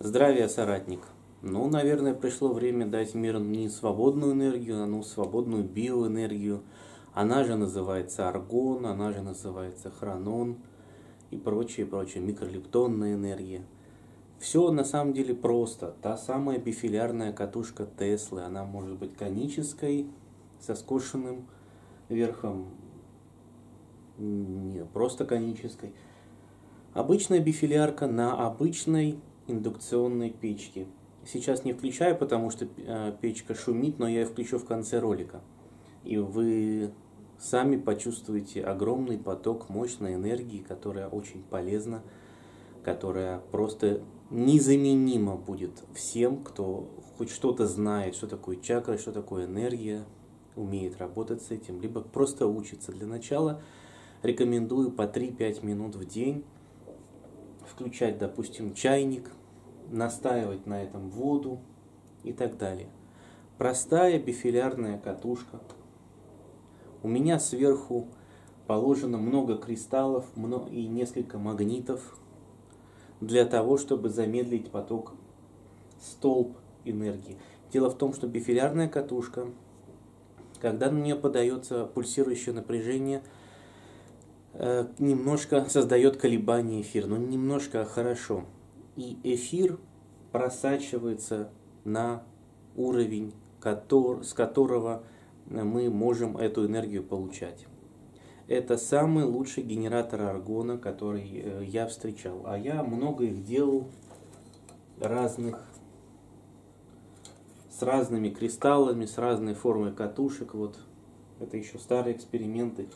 Здравия, соратник. Ну, наверное, пришло время дать миру не свободную энергию, а ну, свободную биоэнергию. Она же называется аргон, она же называется хронон и прочее, прочее, микролептонная энергия. Все на самом деле просто. Та самая бифилярная катушка Теслы, она может быть конической, со скошенным верхом, не, просто конической. Обычная бифилярка на обычной индукционной печке. Сейчас не включаю, потому что э, печка шумит, но я ее включу в конце ролика. И вы сами почувствуете огромный поток мощной энергии, которая очень полезна, которая просто незаменима будет всем, кто хоть что-то знает, что такое чакра, что такое энергия, умеет работать с этим, либо просто учится. Для начала рекомендую по 3-5 минут в день включать, допустим, чайник, настаивать на этом воду и так далее. Простая бифилярная катушка. У меня сверху положено много кристаллов и несколько магнитов для того, чтобы замедлить поток столб энергии. Дело в том, что бифилярная катушка, когда на нее подается пульсирующее напряжение, э, немножко создает колебания эфира, но немножко хорошо и эфир просачивается на уровень, с которого мы можем эту энергию получать. Это самый лучший генератор аргона, который э, я встречал. А я много их делал разных, с разными кристаллами, с разной формой катушек. Вот это еще старые эксперименты.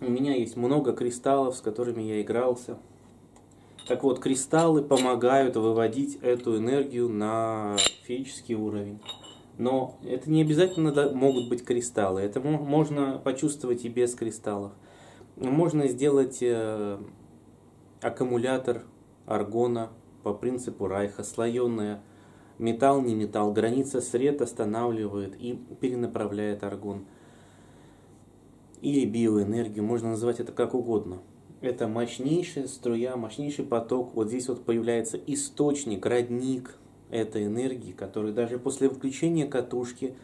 У меня есть много кристаллов, с которыми я игрался. Так вот, кристаллы помогают выводить эту энергию на физический уровень. Но это не обязательно могут быть кристаллы. Это можно почувствовать и без кристаллов. Можно сделать э, аккумулятор аргона по принципу Райха, слоеная. Металл, не металл, граница сред останавливает и перенаправляет аргон. Или биоэнергию, можно назвать это как угодно это мощнейшая струя, мощнейший поток. Вот здесь вот появляется источник, родник этой энергии, который даже после выключения катушки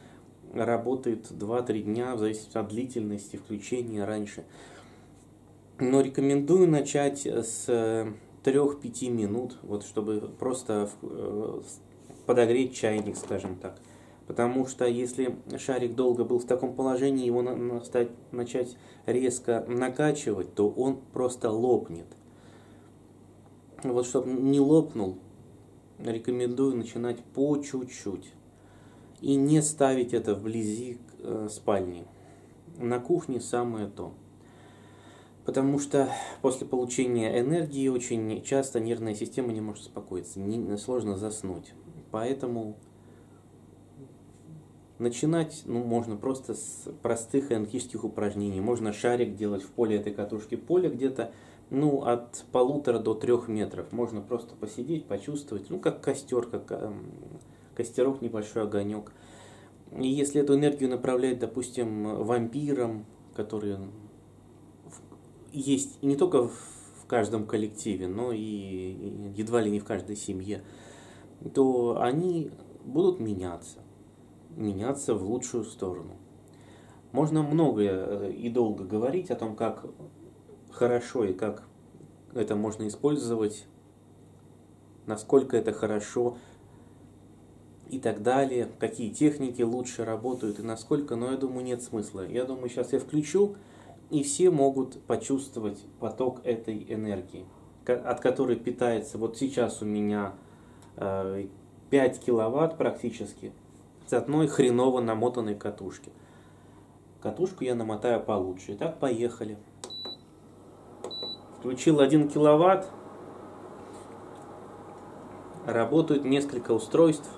работает 2-3 дня, в зависимости от длительности включения раньше. Но рекомендую начать с 3-5 минут, вот чтобы просто э, подогреть чайник, скажем так. Потому что если шарик долго был в таком положении, его начать резко накачивать, то он просто лопнет. Вот чтобы не лопнул, рекомендую начинать по чуть-чуть. И не ставить это вблизи э, спальни. На кухне самое то. Потому что после получения энергии очень часто нервная система не может успокоиться, не, сложно заснуть. Поэтому Начинать ну, можно просто с простых энергетических упражнений. Можно шарик делать в поле этой катушки. Поле где-то ну, от полутора до трех метров. Можно просто посидеть, почувствовать, ну, как костер, как э, костерок, небольшой огонек. И если эту энергию направлять, допустим, вампирам, которые есть не только в каждом коллективе, но и едва ли не в каждой семье, то они будут меняться меняться в лучшую сторону. Можно многое э, и долго говорить о том, как хорошо и как это можно использовать, насколько это хорошо и так далее, какие техники лучше работают и насколько, но я думаю нет смысла. Я думаю сейчас я включу и все могут почувствовать поток этой энергии, от которой питается, вот сейчас у меня 5 э, киловатт практически – с одной хреново намотанной катушки. Катушку я намотаю получше. Итак, поехали. Включил 1 киловатт. Работают несколько устройств.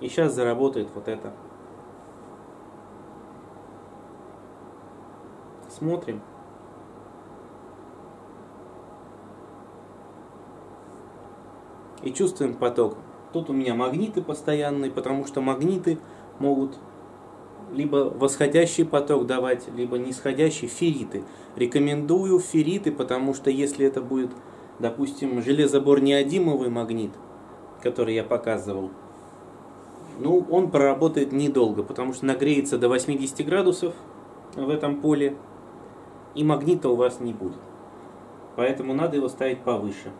И сейчас заработает вот это. Смотрим. И чувствуем поток. Тут у меня магниты постоянные, потому что магниты могут либо восходящий поток давать, либо нисходящий, ферриты. Рекомендую ферриты, потому что если это будет, допустим, железобор-неодимовый магнит, который я показывал, ну, он проработает недолго, потому что нагреется до 80 градусов в этом поле, и магнита у вас не будет. Поэтому надо его ставить повыше.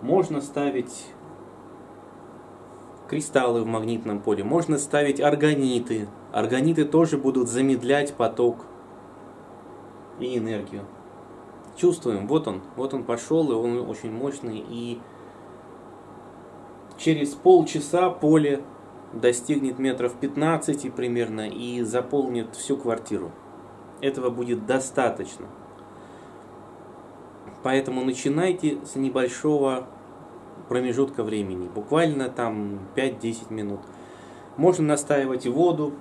Можно ставить кристаллы в магнитном поле, можно ставить органиты. Органиты тоже будут замедлять поток и энергию. Чувствуем, вот он, вот он пошел, и он очень мощный, и через полчаса поле достигнет метров 15 примерно и заполнит всю квартиру. Этого будет достаточно. Поэтому начинайте с небольшого промежутка времени, буквально там 5-10 минут. Можно настаивать воду,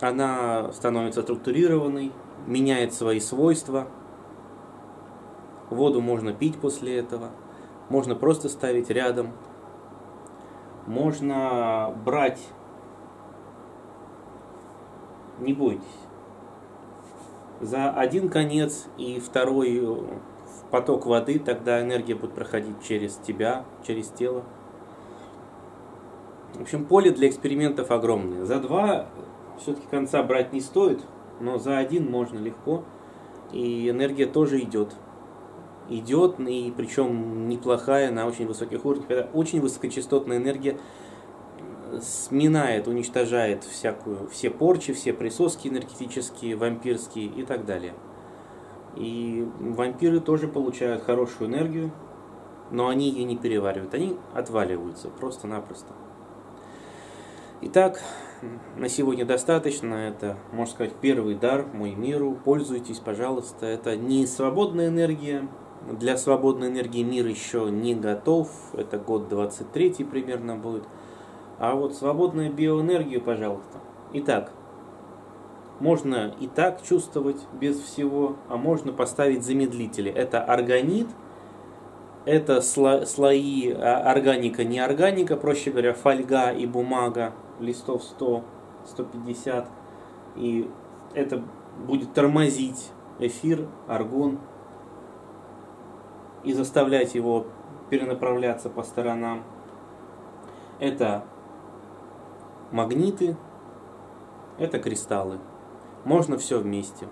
она становится структурированной, меняет свои свойства. Воду можно пить после этого, можно просто ставить рядом. Можно брать, не бойтесь, за один конец и второй поток воды, тогда энергия будет проходить через тебя, через тело. В общем, поле для экспериментов огромное. За два все-таки конца брать не стоит, но за один можно легко. И энергия тоже идет. Идет, и причем неплохая на очень высоких уровнях. Это очень высокочастотная энергия сминает, уничтожает всякую, все порчи, все присоски энергетические, вампирские и так далее. И вампиры тоже получают хорошую энергию, но они ее не переваривают, они отваливаются просто-напросто. Итак, на сегодня достаточно. Это, можно сказать, первый дар мой миру. Пользуйтесь, пожалуйста. Это не свободная энергия. Для свободной энергии мир еще не готов. Это год 23 примерно будет. А вот свободную биоэнергию, пожалуйста. Итак, можно и так чувствовать без всего, а можно поставить замедлители. Это органит, это слои а, органика, не органика, проще говоря, фольга и бумага, листов 100, 150. И это будет тормозить эфир, аргон и заставлять его перенаправляться по сторонам. Это магниты, это кристаллы. Можно все вместе.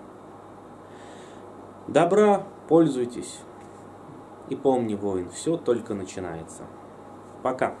Добра, пользуйтесь. И помни, воин, все только начинается. Пока.